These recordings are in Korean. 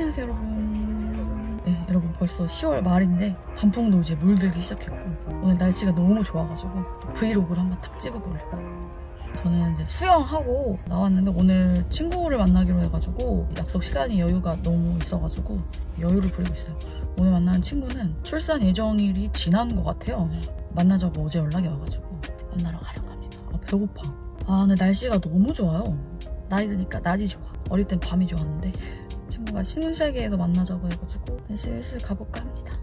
안녕하세요 여러분. 네 여러분 벌써 10월 말인데 단풍도 이제 물들기 시작했고 오늘 날씨가 너무 좋아가지고 또 브이로그를 한번 탁 찍어보려고. 저는 이제 수영하고 나왔는데 오늘 친구를 만나기로 해가지고 약속 시간이 여유가 너무 있어가지고 여유를 부리고 있어요. 오늘 만나는 친구는 출산 예정일이 지난 것 같아요. 만나자고 어제 연락이 와가지고 만나러 가려고 합니다. 아 배고파. 아 근데 날씨가 너무 좋아요. 나이 드니까 낮이 좋아. 어릴 땐 밤이 좋았는데 친구가 신세계에서 만나자고 해가지고 네, 슬슬 가볼까 합니다.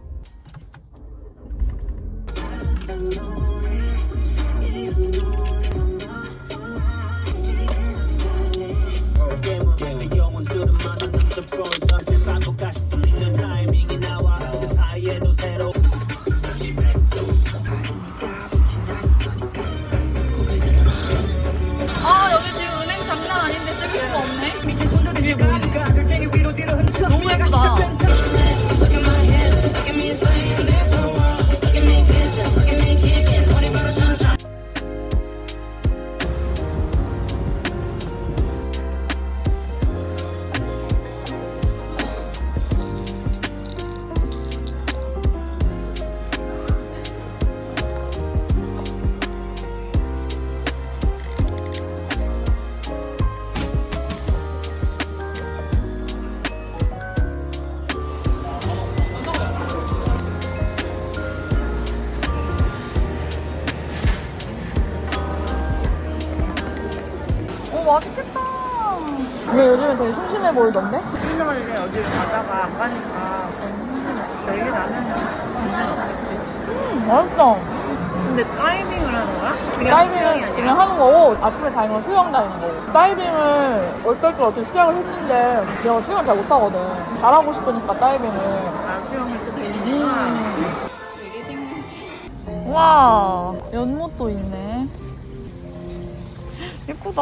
맛있다. 근데 다이빙을 하는 거야? 그냥 다이빙은 그냥 하는 거고 아침에 건 수영 다니는 거고 다이빙을 얼떨결 어떻게 시작을 했는데 내가 수영을 잘 못하거든 잘하고 싶으니까 다이빙을 아, 수영을 또 배우니까. 음. 와 연못도 있네 예쁘다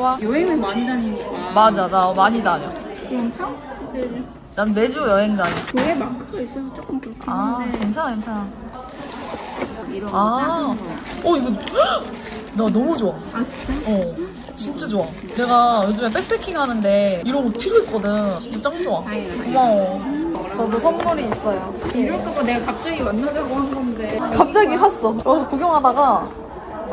좋아 여행을 많이 다니니까. 맞아 나 많이 다녀 그럼 파우치들 난 매주 여행 다녀 교회 마크가 있어서 조금 그렇긴 아 한데. 괜찮아 괜찮아 이런 거 아. 작은 거. 어 이거 나 너무 좋아 아, 진짜? 어 진짜 좋아 내가 요즘에 백패킹 하는데 이런 거 필요했거든 진짜 짱 좋아 다행이다. 고마워 저도 선물이 있어요 이럴까봐 내가 갑자기 만나자고 한 건데. 갑자기 샀어 여기서 구경하다가 어,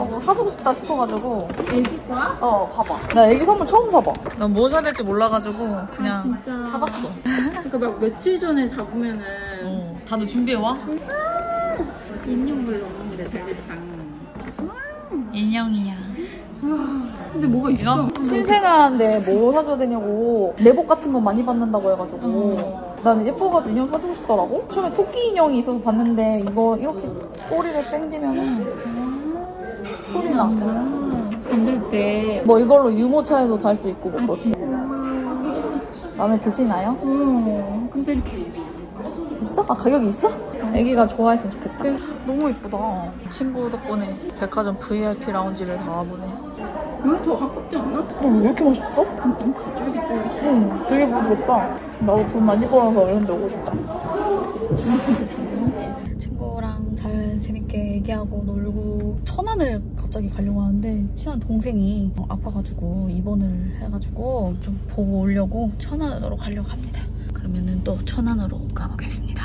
뭐 사주고 싶다 싶어가지고. 애기 거야? 어 봐봐. 나 애기 선물 처음 사봐. 난 뭐 사야 될지 몰라가지고 그냥 아, 진짜. 사봤어. 그러니까 막 며칠 전에 잡으면은 어 다들 준비해와? 인형물로 오는데 달빛방. 인형이야. 근데 뭐가 있어? 신생아인데 뭐 사줘야 되냐고. 내복 같은 거 많이 받는다고 해가지고. 나는 예뻐가지고 인형 사주고 싶더라고. 처음에 토끼 인형이 있어서 봤는데 이거 이렇게 꼬리를 당기면 은 소리 나. 건들 때. 뭐 이걸로 유모차에도 달 수 있고 뭐 아, 그렇게. 진짜. 마음에 드시나요? 어, 근데 이렇게 비싸. 비싸? 아 가격이 있어? 애기가 좋아했으면 좋겠다 너무 이쁘다 친구 덕분에 백화점 VIP 라운지를 다 와보네 여기 더 가깝지 않나? 어, 왜 이렇게 맛있다? 진짜 쫄깃쫄깃. 응 되게 부드럽다 나도 돈 많이 벌어서 이런 데 오고 싶다 친구랑 잘 재밌게 얘기하고 놀고 천안을 갑자기 가려고 하는데 친한 동생이 어, 아파가지고 입원을 해가지고 좀 보고 오려고 천안으로 가려고 합니다 그러면은 또 천안으로 가보겠습니다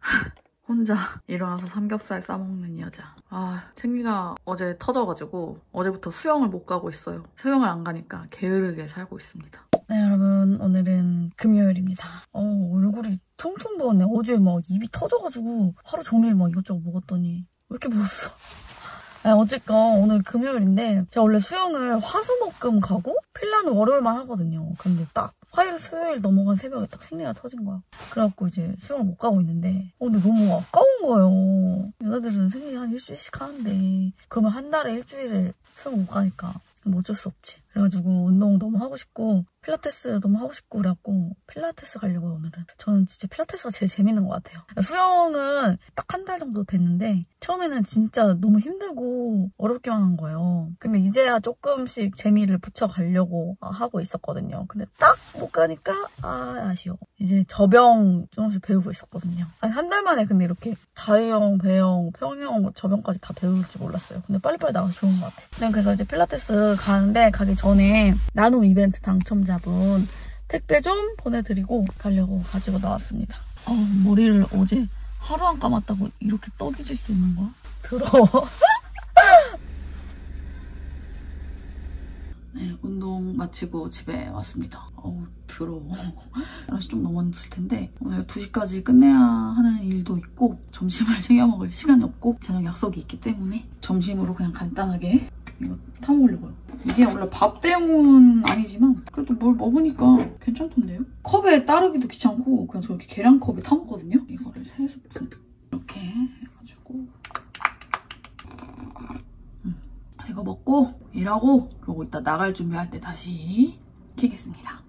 혼자 일어나서 삼겹살 싸먹는 여자. 아, 생리가 어제 터져가지고 어제부터 수영을 못 가고 있어요. 수영을 안 가니까 게으르게 살고 있습니다. 네, 여러분. 오늘은 금요일입니다. 어, 얼굴이 퉁퉁 부었네. 어제 막 입이 터져가지고 하루 종일 막 이것저것 먹었더니 왜 이렇게 부었어? 네, 어쨌건 오늘 금요일인데 제가 원래 수영을 화수목금 가고 필라는 월요일만 하거든요. 근데 딱 화요일 수요일 넘어간 새벽에 딱 생리가 터진 거야. 그래갖고 이제 수영을 못 가고 있는데 어, 근데 너무 아까운 거예요. 여자들은 생리 한 일주일씩 하는데 그러면 한 달에 일주일을 수영 못 가니까 뭐 어쩔 수 없지. 그래가지고 운동 너무 하고 싶고 필라테스 너무 하고 싶고 그래갖고 필라테스 가려고요 오늘은. 저는 진짜 필라테스가 제일 재밌는 것 같아요. 수영은 딱 한 달 정도 됐는데 처음에는 진짜 너무 힘들고 어렵게만 한 거예요. 근데 이제야 조금씩 재미를 붙여가려고 하고 있었거든요. 근데 딱 못 가니까 아 아쉬워. 이제 저병 조금씩 배우고 있었거든요. 한 달 만에 근데 이렇게 자유형, 배영, 평형, 저병까지 다 배울 줄 몰랐어요. 근데 빨리빨리 나와서 좋은 것 같아요. 그래서 이제 필라테스 가는데 가기 전에 나눔 이벤트 당첨자 분 택배 좀 보내드리고 가려고 가지고 나왔습니다. 어, 머리를 어제 하루 안 감았다고 이렇게 떡이질 수 있는 거야? 더러워. 네, 운동 마치고 집에 왔습니다. 어우, 더러워. 11시 좀 넘었을 텐데 오늘 2시까지 끝내야 하는 일도 있고 점심을 챙겨 먹을 시간이 없고 저녁 약속이 있기 때문에 점심으로 그냥 간단하게 이거 타먹으려고요. 이게 원래 밥 대용은 아니지만 그래도 뭘 먹으니까 괜찮던데요? 컵에 따르기도 귀찮고 그냥 저렇게 계량컵에 타먹거든요? 이거를 세 스푼 이렇게 해가지고 음, 이거 먹고 일하고 그러고 이따 나갈 준비할 때 다시 키겠습니다.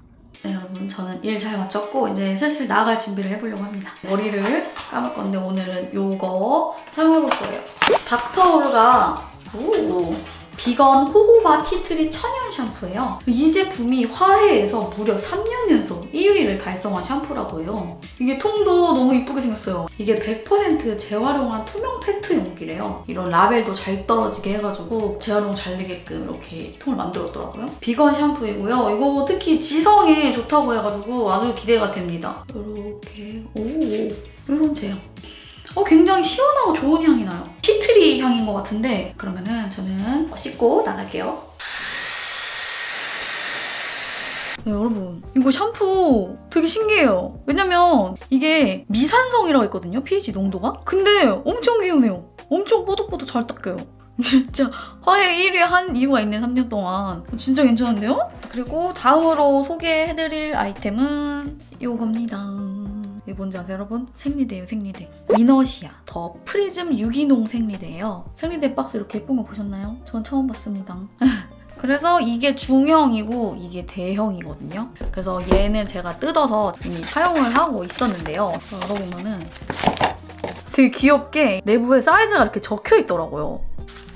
네 여러분 저는 일 잘 마쳤고 이제 슬슬 나갈 준비를 해보려고 합니다. 머리를 감을 건데 오늘은 요거 사용해볼 거예요. 닥터올가 오 비건 호호바 티트리 천연 샴푸예요. 이 제품이 화해에서 무려 3년 연속 1위를 달성한 샴푸라고 해요. 이게 통도 너무 이쁘게 생겼어요. 이게 100% 재활용한 투명 페트 용기래요. 이런 라벨도 잘 떨어지게 해가지고 재활용 잘 되게끔 이렇게 통을 만들었더라고요. 비건 샴푸이고요. 이거 특히 지성에 좋다고 해가지고 아주 기대가 됩니다. 이렇게 오 이런 제형. 어, 굉장히 시원하고 좋은 향이 나요. 향인 것 같은데 그러면은 저는 씻고 나갈게요. 네, 여러분 이거 샴푸 되게 신기해요. 왜냐면 이게 미산성이라고 했거든요. pH 농도가. 근데 엄청 개운해요. 엄청 뽀득뽀득 잘 닦여요. 진짜 화해 1위 한 이유가 있네 3년 동안. 진짜 괜찮은데요? 그리고 다음으로 소개해드릴 아이템은 이겁니다. 이게 뭔지 아세요 여러분? 생리대예요 생리대 이너시아 더 프리즘 유기농 생리대예요 생리대 박스 이렇게 예쁜 거 보셨나요? 전 처음 봤습니다 그래서 이게 중형이고 이게 대형이거든요. 그래서 얘는 제가 뜯어서 이미 사용을 하고 있었는데요. 열어보면은 되게 귀엽게 내부에 사이즈가 이렇게 적혀 있더라고요.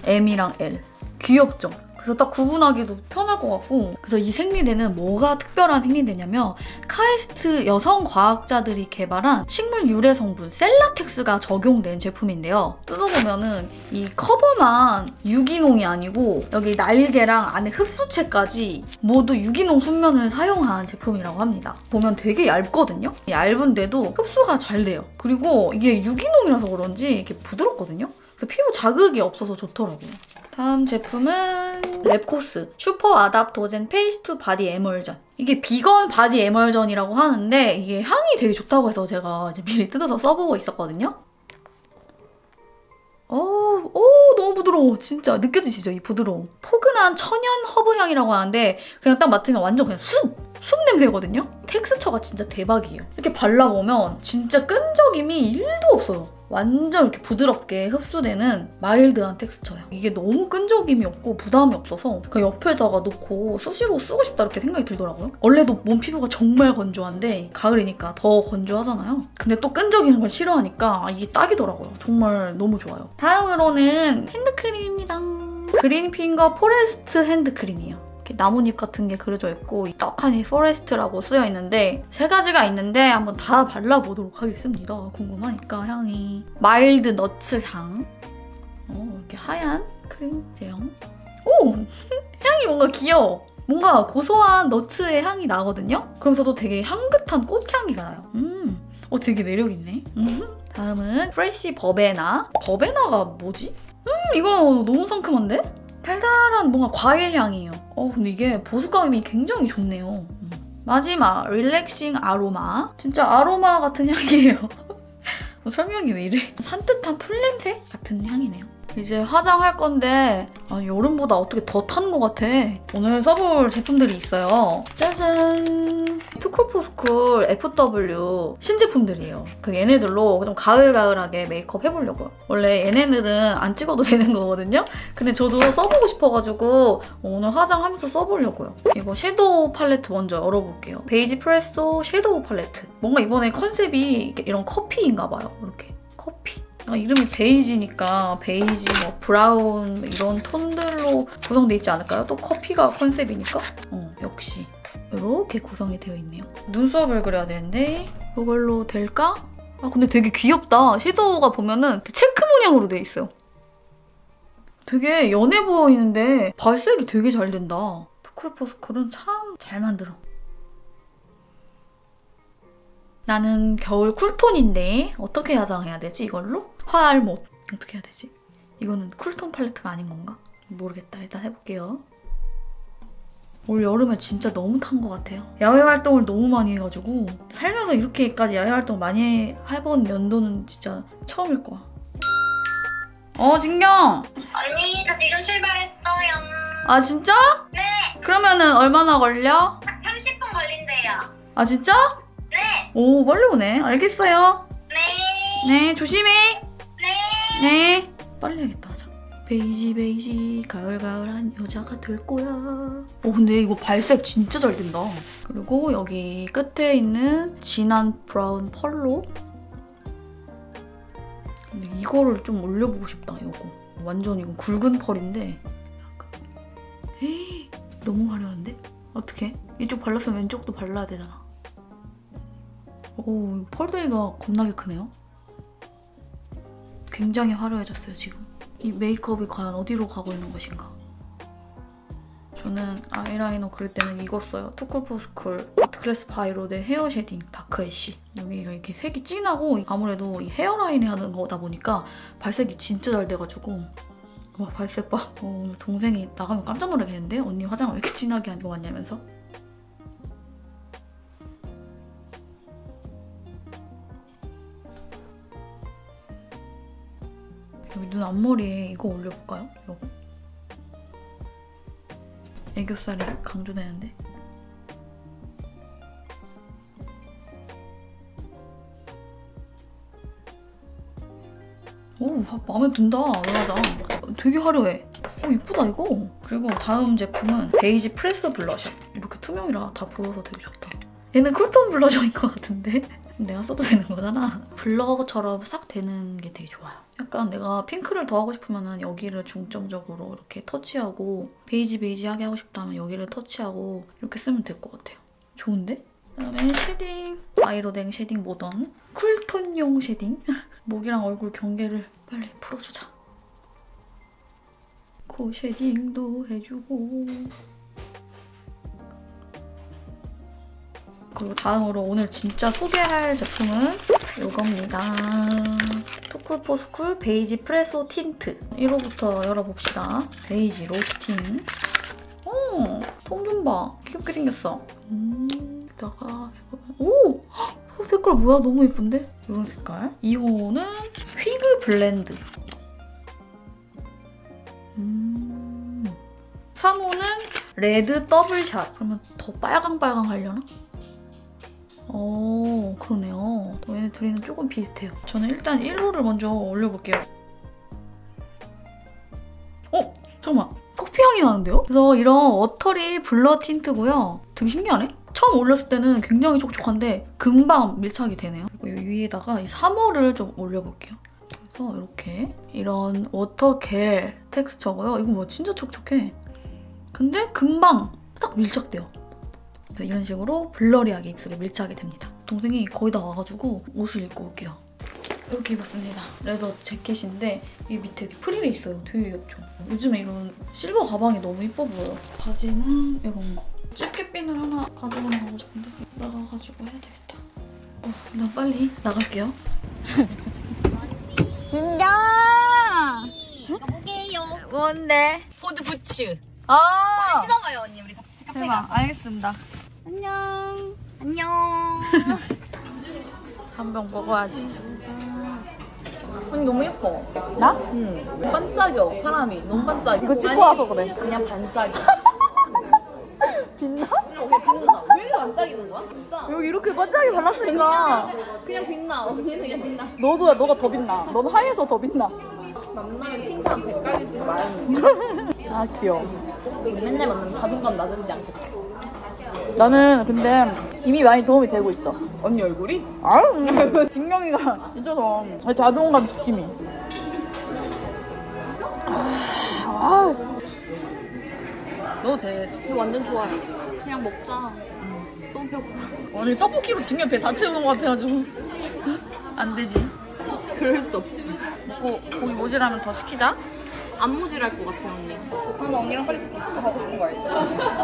M이랑 L. 귀엽죠? 그래서 딱 구분하기도 편할 것 같고 그래서 이 생리대는 뭐가 특별한 생리대냐면 카이스트 여성 과학자들이 개발한 식물 유래 성분 셀라텍스가 적용된 제품인데요. 뜯어보면은 이 커버만 유기농이 아니고 여기 날개랑 안에 흡수체까지 모두 유기농 순면을 사용한 제품이라고 합니다. 보면 되게 얇거든요? 얇은데도 흡수가 잘 돼요. 그리고 이게 유기농이라서 그런지 이렇게 부드럽거든요? 그래서 피부 자극이 없어서 좋더라고요. 다음 제품은 랩코스 슈퍼 adaptogen face to body emulsion 이게 비건 body emulsion이라고 하는데 이게 향이 되게 좋다고 해서 제가 미리 뜯어서 써보고 있었거든요. 오, 어, 오 너무 부드러워 진짜 느껴지시죠 이 부드러움 포근한 천연 허브 향이라고 하는데 그냥 딱 맡으면 완전 그냥 쑥! 쑥 냄새거든요? 텍스처가 진짜 대박이에요 이렇게 발라보면 진짜 끈적임이 1도 없어요 완전 이렇게 부드럽게 흡수되는 마일드한 텍스처예요. 이게 너무 끈적임이 없고 부담이 없어서 그 옆에다가 놓고 수시로 쓰고 싶다 이렇게 생각이 들더라고요. 원래도 몸 피부가 정말 건조한데 가을이니까 더 건조하잖아요. 근데 또 끈적이는 걸 싫어하니까 이게 딱이더라고요. 정말 너무 좋아요. 다음으로는 핸드크림입니다. 그린핑거 forest 핸드크림이에요. 나뭇잎 같은 게 그려져 있고 떡하니 forest라고 쓰여 있는데 세 가지가 있는데 한번 다 발라보도록 하겠습니다. 궁금하니까 향이 mild nuts 향 어, 이렇게 하얀 크림 제형 오! 향이 뭔가 귀여워. 뭔가 고소한 nuts의 향이 나거든요? 그러면서도 되게 향긋한 꽃향기가 나요. 음, 어, 되게 매력있네. 음. 다음은 fresh verbena. verbena가 뭐지? 음, 이거 너무 상큼한데? 달달한 뭔가 과일 향이에요. 어 근데 이게 보습감이 굉장히 좋네요. 음. 마지막 relaxing 아로마. 진짜 아로마 같은 향이에요. 뭐 설명이 왜 이래? 산뜻한 풀냄새 같은 향이네요. 이제 화장할 건데 아, 여름보다 어떻게 더 탄 것 같아. 오늘 써볼 제품들이 있어요. 짜잔! 투쿨포스쿨 FW 신제품들이에요. 그 얘네들로 좀 가을가을하게 메이크업 해보려고요. 원래 얘네들은 안 찍어도 되는 거거든요. 근데 저도 써보고 싶어가지고 오늘 화장하면서 써보려고요. 이거 섀도우 팔레트 먼저 열어볼게요. 베이지 프레소 섀도우 팔레트. 뭔가 이번에 컨셉이 이런 커피인가 봐요. 이렇게 커피. 아, 이름이 베이지니까 베이지, 뭐 브라운 이런 톤들로 구성돼 있지 않을까요? 또 커피가 컨셉이니까. 어, 역시 이렇게 구성이 되어 있네요. 눈썹을 그려야 되는데 이걸로 될까? 아 근데 되게 귀엽다. 섀도우가 보면은 체크 문양으로 돼 있어요. 되게 연해 보이는데 발색이 되게 잘 된다. 투쿨포스쿨은 참 잘 만들어. 나는 겨울 쿨톤인데 어떻게 화장해야 되지 이걸로? 화알못 어떻게 해야 되지? 이거는 쿨톤 팔레트가 아닌 건가? 모르겠다. 일단 해볼게요. 올 여름에 진짜 너무 탄 것 같아요. 야외 활동을 너무 많이 해가지고 살면서 이렇게까지 야외 활동 많이 해본 연도는 진짜 처음일 거야. 어, 진경! 언니, 저 지금 출발했어요. 아, 진짜? 네, 그러면은 얼마나 걸려? 30분 걸린대요. 아, 진짜? 네, 오, 빨리 오네. 알겠어요. 네, 네, 조심히! 네. 네. 빨리 해야겠다. 베이지 베이지 가을가을한 여자가 될 거야. 어 근데 이거 발색 진짜 잘 된다. 그리고 여기 끝에 있는 진한 브라운 펄로. 근데 이거를 좀 올려보고 싶다. 이거 완전 이거 굵은 펄인데. 헤이, 너무 화려한데? 어떻게? 이쪽 발랐으면 왼쪽도 발라야 되잖아. 오 펄데이가 겁나게 크네요. 굉장히 화려해졌어요, 지금. 이 메이크업이 과연 어디로 가고 있는 것인가? 저는 아이라이너 그릴 때는 이거 써요. 투쿨포스쿨 아트클래스 바이로댕 hair shading dark ash. 여기가 이렇게 색이 진하고 아무래도 이 헤어라인에 하는 거다 보니까 발색이 진짜 잘 돼가지고 와 발색 봐. 어, 오늘 동생이 나가면 깜짝 놀라겠는데? 언니 화장을 왜 이렇게 진하게 하고 왔냐면서? 앞머리에 이거 올려볼까요? 이거? 애교살이 강조되는데? 오, 마음에 든다, 노라장. 되게 화려해. 오, 이쁘다, 이거. 그리고 다음 제품은 베이지 프레소 블러셔. 이렇게 투명이라 다 보여서 되게 좋다. 얘는 쿨톤 블러셔인 것 같은데? 내가 써도 되는 거잖아. blur처럼 싹 되는 게 되게 좋아요. 약간 내가 핑크를 더 하고 싶으면 여기를 중점적으로 이렇게 터치하고 베이지 베이지하게 하고 싶다면 여기를 터치하고 이렇게 쓰면 될 것 같아요. 좋은데? 그다음에 shading. 바이로댕 shading modern. 쿨톤용 shading. 목이랑 얼굴 경계를 빨리 풀어주자. 코 shading도 해주고 그리고 다음으로 오늘 진짜 소개할 제품은 이겁니다. 투쿨포스쿨 베이지 프레소 틴트 1호부터 열어봅시다. 베이지 로스팅 오! 통 좀 봐. 귀엽게 생겼어. 음, 여기다가 오! 헉, 색깔 뭐야? 너무 예쁜데? 이런 색깔. 2호는 fig blend. 음. 3호는 red double shot. 그러면 더 빨강빨강 하려나? 오, 그러네요. 얘네 둘이는 조금 비슷해요. 저는 일단 1호를 먼저 올려볼게요. 어? 잠깐만. 커피 향이 나는데요? 그래서 이런 watery blur 틴트고요. 되게 신기하네? 처음 올렸을 때는 굉장히 촉촉한데 금방 밀착이 되네요. 그리고 이 위에다가 이 3호를 좀 올려볼게요. 그래서 이렇게 이런 water gel 텍스처고요. 이거 뭐 진짜 촉촉해. 근데 금방 딱 밀착돼요. 이런 식으로 blurry하게 입술에 밀착이 됩니다. 동생이 거의 다 와가지고 옷을 입고 올게요. 이렇게 입었습니다. leather 재킷인데 이 밑에 이렇게 프릴이 있어요. 되게 귀엽죠? 요즘에 이런 실버 가방이 너무 이뻐 보여요. 바지는 이런 거. 집게 핀을 하나 가지고 나가고 싶은데 나가가지고 해야 되겠다. 어, 나 빨리 나갈게요. 진정! 이거 뭐게요? 뭔데? 보드 부츠. 아! 신어봐요, 언니. 우리 카페 가. 알겠습니다. 안녕. 안녕. 한 병 먹어야지. 언니 너무 예뻐. 나? 응. 반짝여 사람이 너무 반짝여. 이거 찍고 와서 그래. 그냥 반짝여. 빛나? 그냥 빛나. 왜 이렇게 반짝이는 거야? 진짜. 여기 이렇게 반짝이 발랐으니까. 그냥 빛나. 언니는 그냥 빛나. 너도 너가 더 빛나. 넌 하얘서 더 빛나. 만나면 틴트한 100가지씩 말하는 아 귀여워. 맨날 만나면 자존감 낮아지지 않겠다. 나는 근데 이미 많이 도움이 되고 있어. 언니 얼굴이? 아유, 진경이가 있어서 자존감 지킴이. 아, 너 돼. 너 완전 좋아해. 그냥 먹자. 너무 배고파. 오늘 떡볶이로 진경 배다 채우는 것 같아가지고. 안 되지. 그럴 수 없지. 먹고 고기 모자라면 더 시키자. 안 모질할 것 같아, 언니. 아, 나 언니랑 빨리 스키장도 가고 싶은 거 알지?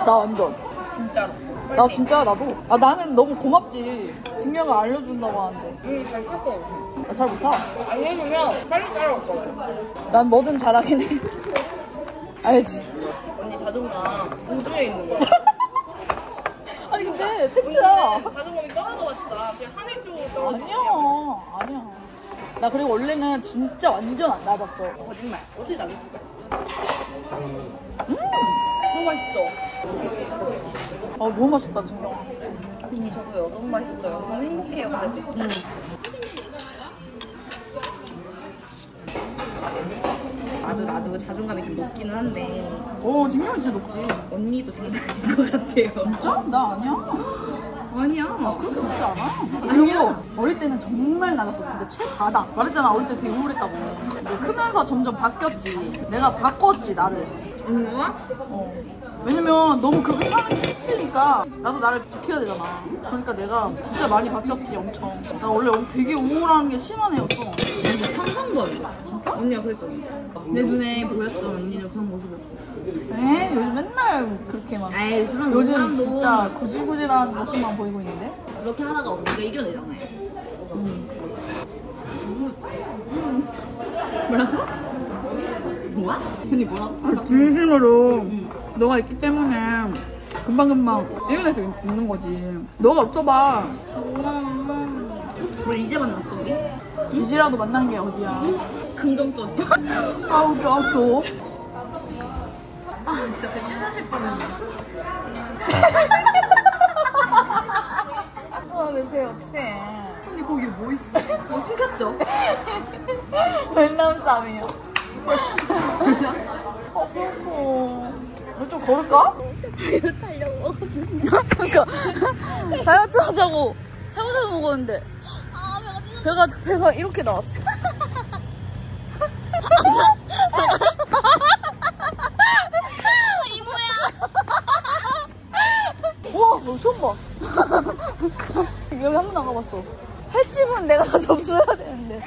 나 완전. 진짜로. 나 진짜 나도. 아 나는 너무 고맙지. 진경아 알려준다고 하는데. 응, 잘 탔어. 나잘 못하. 아니면 빨리 따라올 거야. 난 뭐든 잘하긴 해. 알지. 언니 자존감 우주에 있는 거야. 아니 근데 팩트야. 자존감이 떨어져 왔다. 그냥 하늘 쪽으로 떨어져. 아니야. 아니야. 나 그리고 원래는 진짜 완전 안 낮았어. 거짓말. 어떻게 나길 수가 있어? 음, 너무 맛있죠? 아 너무 맛있다 진경아. 언니 저도요. 너무 맛있어요. 너무 행복해요. 그래도. 응. 나도 나도 자존감이 좀 높기는 한데 오 진경이 진짜 높지. 언니도 장난 아닌 것 같아요. 진짜? 나 아니야. 아니야. 그렇게 높지 않아. 그리고 어릴 때는 정말 나갔어. 진짜 최바닥. 말했잖아. 어릴 때 되게 우울했다고. 근데 크면서 점점 바뀌었지. 내가 바꿨지, 나를. 언니가? 어. 왜냐면 너무 그렇게 사는 게 힘드니까 나도 나를 지켜야 되잖아. 그러니까 내가 진짜 많이 바뀌었지, 엄청. 나 원래 되게 우울한 게 심한 애였어. 근데 상상도 안 돼. 진짜? 언니가 그랬더니. 내 눈에 보였던 언니는 그런 모습이었어. 에? 요즘 맨날 그렇게만. 에이, 그런 요즘 농담도 진짜 구질구질한 모습만 보이고 있는데? 그렇게 하다가 언니가 이겨내잖아요. 뭐라고? 뭐야? 언니 뭐라고? 진심으로 너가 있기 때문에 금방금방 이겨낼 수 있는 거지. 너가 없어봐. 뭘 이제 만났어 우리? 이지라도 만난 게 어디야. 긍정적이야. 아, 웃겨, 아, 더워. 아 진짜 배 찾아질 뻔했네. 아, 내배 어떡해. 언니 거기 뭐 있어? 뭐 숨겼죠? 별남쌈이요. 아, 배고파. 이좀 걸을까? 다이어트 하려고 먹었는데. 그러니까 다이어트 하자고 새우살 먹었는데 아, 배가 찢어. 배가 배가 이렇게 나왔어. 이모야. 우와, 너 처음 봐. 여기 한 번도 안 가봤어. 횟집은 내가 다 접수해야 되는데.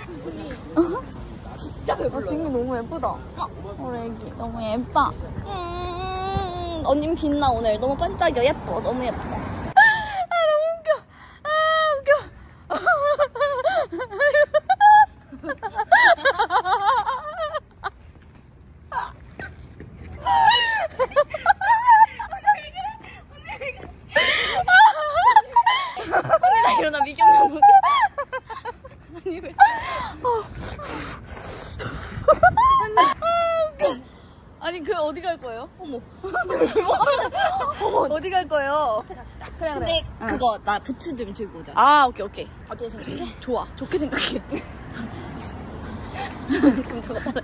진짜 배불러. 아, 지금 너무 예쁘다. 우리 애기 너무 예뻐. 음, 언님 빛나 오늘. 너무 반짝여. 예뻐. 너무 예뻐. 아, 너무 웃겨. 아, 웃겨. 나 일어나 미경만 보게. 아니, 그 어디 갈 거예요? 어머. 어디 갈 거예요? 갑시다. 그래, 근데 그거 나 부추 좀 들고 오자. 아, 오케이, 오케이. 어떻게 생각해? 좋아. 좋게 생각해. 그럼 저거 따라.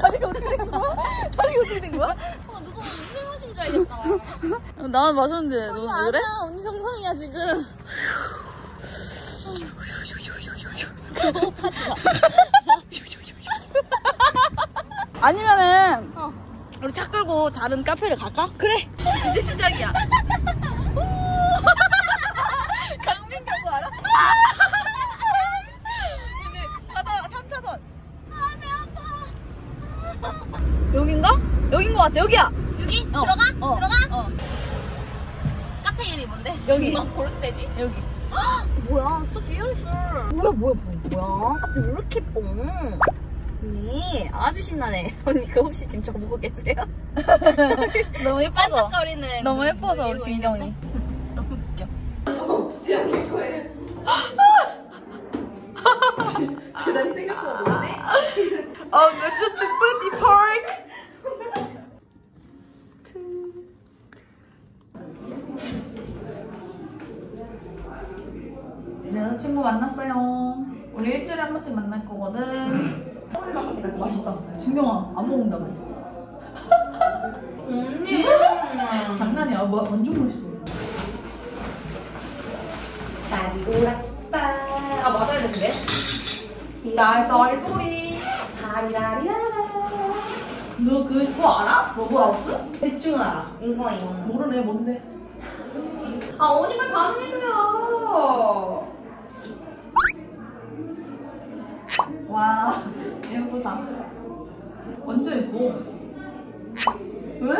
다리가 어떻게 된 거야? 다리가 어떻게 된 거야? 어, 누가 무슨 맛인 줄 알겠다. 나만 마셨는데 너 왜 그래? 아니야, 언니 정상이야 지금. 하지 마. 아니면은 어. 우리 차 끌고 다른 카페를 갈까? 그래 이제 시작이야 강민 경고 알아? 근데 가다 3차선 아, 배 아파. 여긴가? 여긴 것 같아 여기야 여기 어. 들어가? 어. 들어가? 어 카페 이름이 뭔데? 여기. 막 고르떼지? 여기 뭐야. 뭐야, 뭐야, 뭐야, 뭐야. 카페 왜 이렇게 예뻐? 언니, 아주 신나네. 언니, 그 혹시 지금 저 보고 계세요? 너무 예뻐서 반짝거리는. 너무 예뻐서 우리 보이는데? 너무 웃겨. 지연이 거예요. 계단이 생각보다 높네. 어, 그쵸, 쭈뿌디 파크. 만날 거거든. 맛있다. 진경아, 안 먹는다고. 음. 장난이야. 뭐, 완전 맛있어. 날이 돌았다. 아 맞아야 되는데. 날다리 도리. 다리다리라라. 너 그거 알아? 러브하우스? 대충 알아. 이거 이거. 모르네, 뭔데? 아 언니 빨리 반응해줘요. 와, 예쁘다. 완전 예뻐. 왜?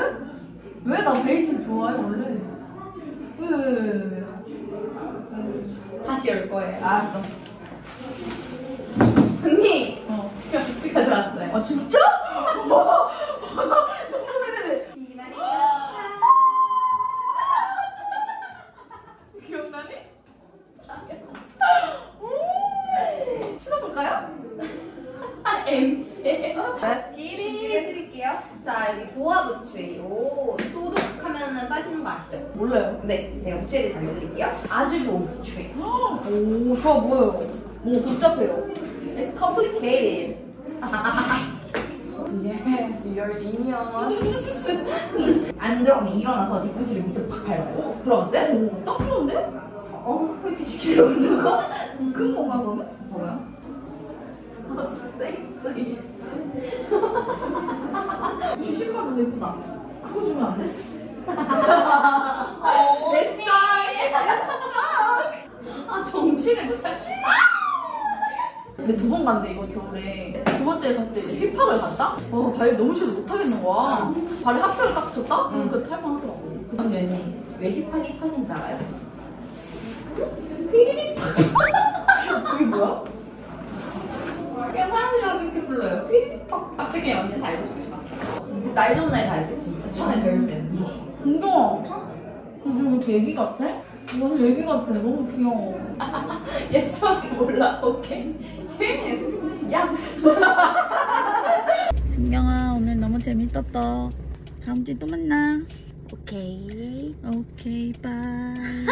왜 나 베이지 좋아해, 원래? 왜, 왜, 왜, 왜, 왜? 왜? 다시 열 거예요. 알았어. 언니. 어. 제가 부츠 가져왔어요. 아, 진짜? 너무 기대돼. 기억나니? 오! 신어볼까요? MC예요. Let's get it. 해드릴게요. 자 여기 보아 부츠예요. 소독하면은 빠지는 거 아시죠? 몰라요. 네, 제가 부츠에 대해서 알려드릴게요. 아주 좋은 부츠예요. 오, 좋아 보여요. 오, 복잡해요. It's complicated. Genius. 안 들어가면 일어나서 뒤꿈치를 밑으로 팍 밟아요. 들어갔어요? 오, 딱 좋은데? 어, 왜 이렇게 시키려고 그러는 거야? 큰 건가, 그러면? 뭐야? 아, 섹시. 이 신발 좀 예쁘다. 그거 주면 안 돼? 어, 내 스타일. 아, 정신을 못 차리. 근데 두번 갔는데 이거 겨울에 두 번째 갔을 때 이제 힙합을 갔다? 어 발이 너무 싫어 못하겠는 거야 발에 핫팩을 딱 쳤다? 응. 그러니까 탈만하더라고 근데 언니, 왜 힙한 힙한인지 알아요? 그게 뭐야? 그냥 사람들이 그렇게 불러요. 휘리팍. 갑자기 언니 다 알려주고 싶었어. 날 좋은 날 다닐 때 진짜 처음에 배울 때는. 은경아 요즘 왜 이렇게 애기 같아? 너무 애기 같아 너무 귀여워 yes밖에 몰라. 오케이. yes. 야. 승경아 오늘 너무 재밌었다 다음 주에 또 만나 오케이. 오케이 bye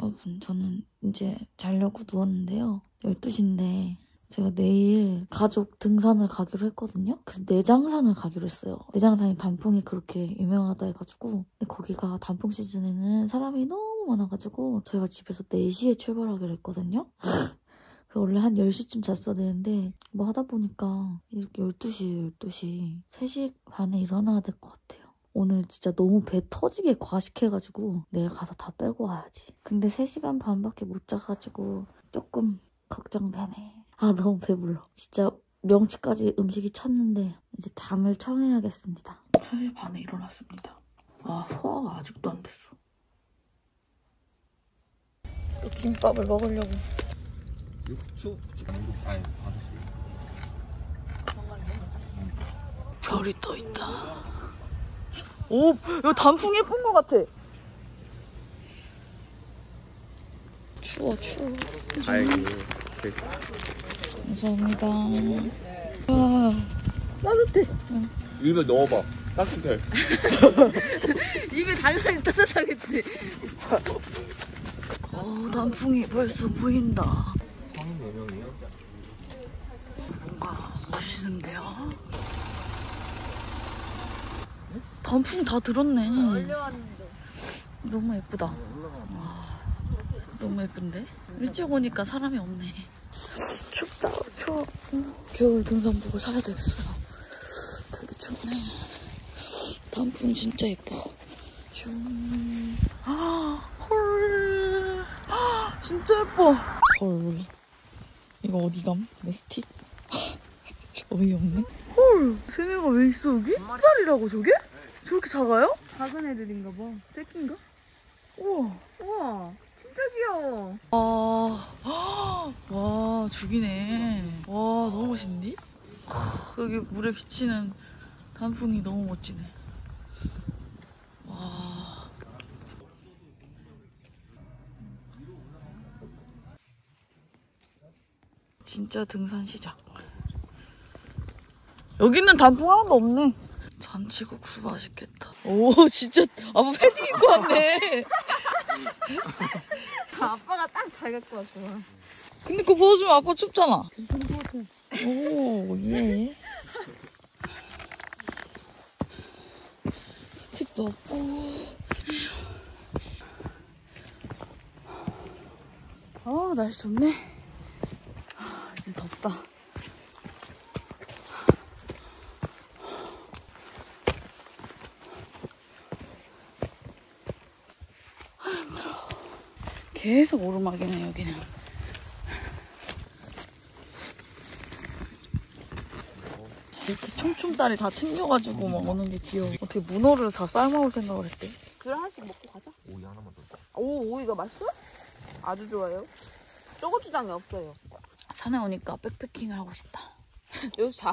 여러분 저는 이제 자려고 누웠는데요 12시인데 제가 내일 가족 등산을 가기로 했거든요 그래서 내장산을 가기로 했어요 내장산이 단풍이 그렇게 유명하다 해가지고 근데 거기가 단풍 시즌에는 사람이 너무 많아가지고 저희가 집에서 4시에 출발하기로 했거든요 그래서 원래 한 10시쯤 잤어야 되는데 뭐 하다 보니까 이렇게 12시 12시 3시 반에 일어나야 될 것 같아요 오늘 진짜 너무 배 터지게 과식해가지고 내일 가서 다 빼고 와야지. 근데 3시간 반밖에 못 자가지고 조금 걱정되네. 아 너무 배불러. 진짜 명치까지 음식이 찼는데 이제 잠을 청해야겠습니다. 3시 반에 일어났습니다. 아 소화가 아직도 안 됐어. 또 김밥을 먹으려고. 육수 아니 아저씨 별이 떠 있다. 오, 여기 단풍 예쁜 것 같아. 추워, 추워. 다행히 감사합니다. 와, 따뜻해. 입에 넣어봐 따뜻해 입에 당연히 따뜻하겠지. 어, 단풍이 벌써 보인다. 성인 4명이요? 뭔가 멋있는데요? 단풍 다 들었네. 너무 예쁘다. 와, 너무 예쁜데? 일찍 오니까 사람이 없네. 춥다, 추워. 겨울 등산복을 사야 되겠어요. 되게 춥네. 단풍 진짜 예뻐. 슝. 아, 헐. 아, 진짜 예뻐. 헐. 이거 어디 감? 내 스틱? 진짜 어이없네. 헐, 쟤네가 왜 있어 여기? 한 살이라고 저게? 저렇게 작아요? 작은 애들인가 봐. 새끼인가? 우와. 우와, 진짜 귀여워. 아, 와, 죽이네. 와, 너무? 아, 여기 물에 비치는 단풍이 너무 멋지네. 와. 진짜 등산 시작. 여기는 단풍 하나도 없네. 잔치국수 맛있겠다. 오, 진짜 아빠 패딩 입고 왔네. 아빠가 딱 잘 갖고 왔어. 근데 그거 벗어주면 아빠 춥잖아. 오, 예. 스틱도 없고. 아, 날씨 좋네. 아, 이제 덥다. 아, 힘들어. 계속 오르막이네, 여기는. 이렇게 총총다리 다 챙겨가지고 막 오는 게 귀여워. 어떻게 문어를 다 삶아올 생각을 했대? 귤 하나씩 먹고 가자. 오이 하나만 더. 오, 오이가 맛있어? 아주 좋아요. 쪼고추장이 없어요. 산에 오니까 백패킹을 하고 싶다. 여기서 자.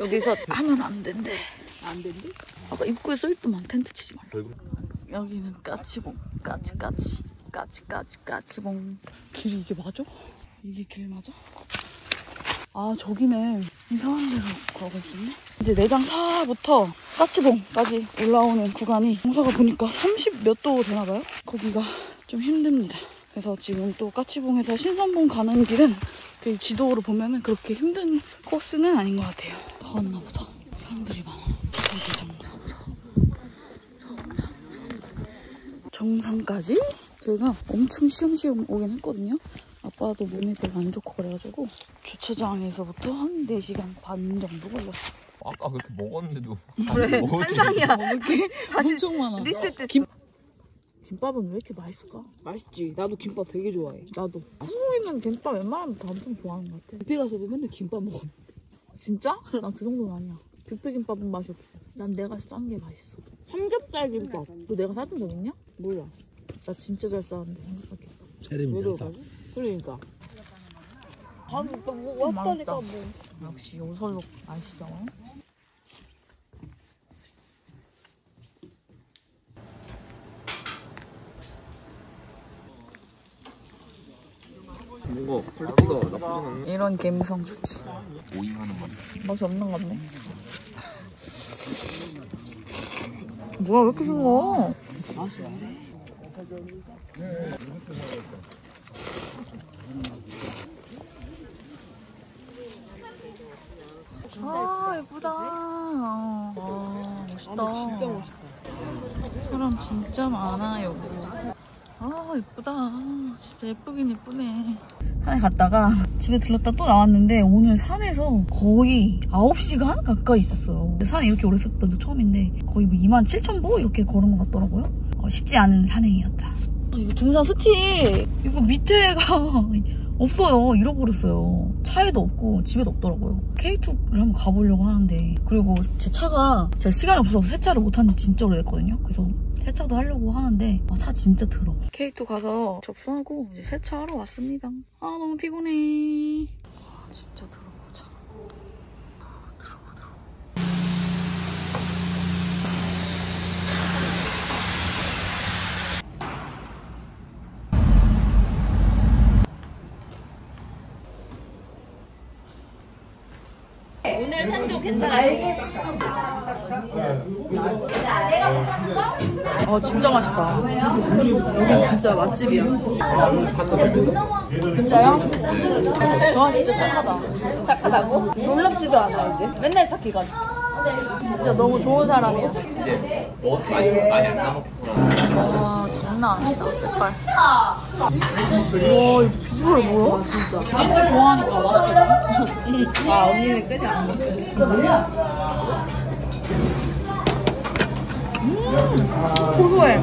여기서 하면 안 된대. 안 된대? 아까 입구에 써있더만 텐트 치지 말라. 여기는 까치봉. 까치 까치. 까치 까치 까치봉. 길이 이게 맞아? 이게 길 맞아? 아 저기는 이상한 데로 가고 있었네. 이제 내장 사부터 까치봉까지 올라오는 구간이 공사가 보니까 30 몇 도 되나 봐요. 거기가 좀 힘듭니다. 그래서 지금 또 까치봉에서 신선봉 가는 길은 그 지도로 보면은 그렇게 힘든 코스는 아닌 것 같아요. 더 왔나 보다. 사람들이 많아. 여기 정상. 정상까지 저희가 엄청 시험시험 오긴 했거든요. 아빠도 몸이 별로 안 좋고 그래가지고 주차장에서부터 한 4시간 반 정도 걸렸어. 아까 그렇게 먹었는데도. 그래, 한상이야. 이렇게 엄청 많아. 리셋됐어. 김- 김밥은 왜 이렇게 맛있을까? 맛있지. 나도 김밥 되게 좋아해. 나도. 한국에 있는 김밥 웬만하면 다 엄청 좋아하는 것 같아. 뷔페 가서도 맨날 김밥 먹어. 진짜? 난 그 정도는 아니야. 뷔페 김밥은 맛이 없어. 난 내가 싼 게 맛있어. 삼겹살 김밥. 너 내가 사준 적 있냐? 몰라. 나 진짜 잘 싸는데 삼겹살 김밥. 왜 그러지? 그러니까. 아, 오빠 뭐 왔다니까 뭐. 역시 오설록 아시죠? 뭔가 quality가 나쁘진 않네. 이런 감성 좋지. 오이 하는 맛. 맛이 없는 것 같네. 뭐야, 왜 이렇게 싱거워? 아, 예쁘다. 진짜 멋있다. 사람 진짜 많아요. 아, 예쁘다. 진짜 예쁘긴 예쁘네. 산에 갔다가 집에 들렀다 또 나왔는데 오늘 산에서 거의 9시간 가까이 있었어요. 산에 이렇게 오래 있었던 적 처음인데 거의 뭐 2만 7천 보 이렇게 걸은 것 같더라고요. 어, 쉽지 않은 산행이었다. 아, 이거 등산 스틱 이거 밑에가 없어요. 잃어버렸어요. 차에도 없고 집에도 없더라고요. K2를 한번 가보려고 하는데 그리고 제 차가 제가 시간이 없어서 세차를 못한 지 진짜 오래됐거든요. 그래서 세차도 하려고 하는데 아, 차 진짜 더러워. K2 가서 접수하고 이제 세차하러 왔습니다. 아 너무 피곤해. 아, 진짜 더러워 차. 아, 더러워 더러워. 오늘 산도 괜찮았어. 아 진짜 맛있다. 여긴 진짜 맛집이야. 진짜요? 와 진짜 착하다. 착하다고? 놀랍지도 않아 이제. 맨날 착해가지고. 진짜 너무 좋은 사람이야. 이제 너 많이 많이 안 남았구나. 와 장난 아니다 색깔. 와 이거 비주얼 뭐야? 진짜. 깻잎 좋아하니까 맛있겠다. 아 언니는 끄지 안먹 어. 고소해.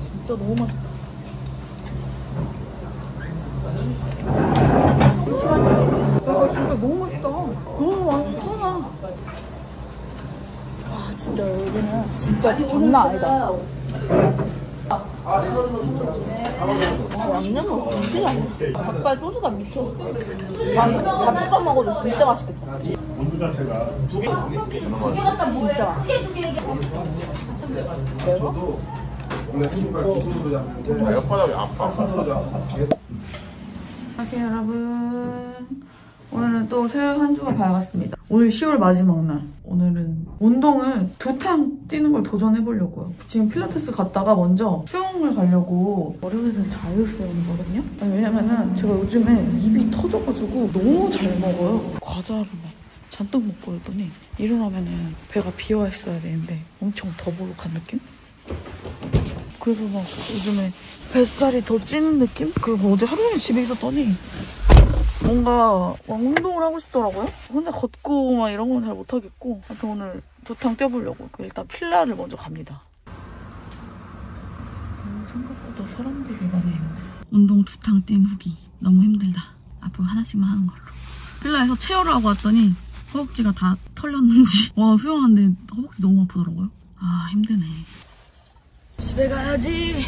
진짜 너무 맛있다. 야, 진짜 너무 맛있다. 너무 맛있어. 와, 진짜 여기는 진짜 장난 아니다. 양념은 진짜 맛있어. 닭발 소스가 미쳤어. 밥, 밥볶아 먹어도 진짜 맛있겠다. 온도 자체가 진짜 맛있어. 아, 혓바닥이 아파. 안녕하세요 여러분 또새한 주가 밝았습니다. 오늘 10월 마지막 날. 오늘은 운동을 두 탕 뛰는 걸 도전해보려고요. 지금 필라테스 갔다가 먼저 수영을 가려고 월요일은 자유수영이거든요. 왜냐면은 제가 요즘에 입이 터져가지고 너무 잘 먹어요. 과자를 막 잔뜩 먹고 그랬더니 일어나면은 배가 비어 있어야 되는데 엄청 더부룩한 느낌? 그래서 막 요즘에 뱃살이 더 찌는 느낌? 그리고 어제 하루 종일 집에 있었더니 뭔가 막 운동을 하고 싶더라고요. 혼자 걷고 막 이런 건 잘 못하겠고 하여튼 오늘 두 탕 뛰어보려고 그 일단 필라를 먼저 갑니다. 음, 생각보다 사람들이 많이 운동 두 탕 뛴 후기 너무 힘들다. 앞으로 하나씩만 하는 걸로. 필라에서 체어를 하고 왔더니 허벅지가 다 털렸는지 와 수영하는데 허벅지 너무 아프더라고요. 아 힘드네. 집에 가야지.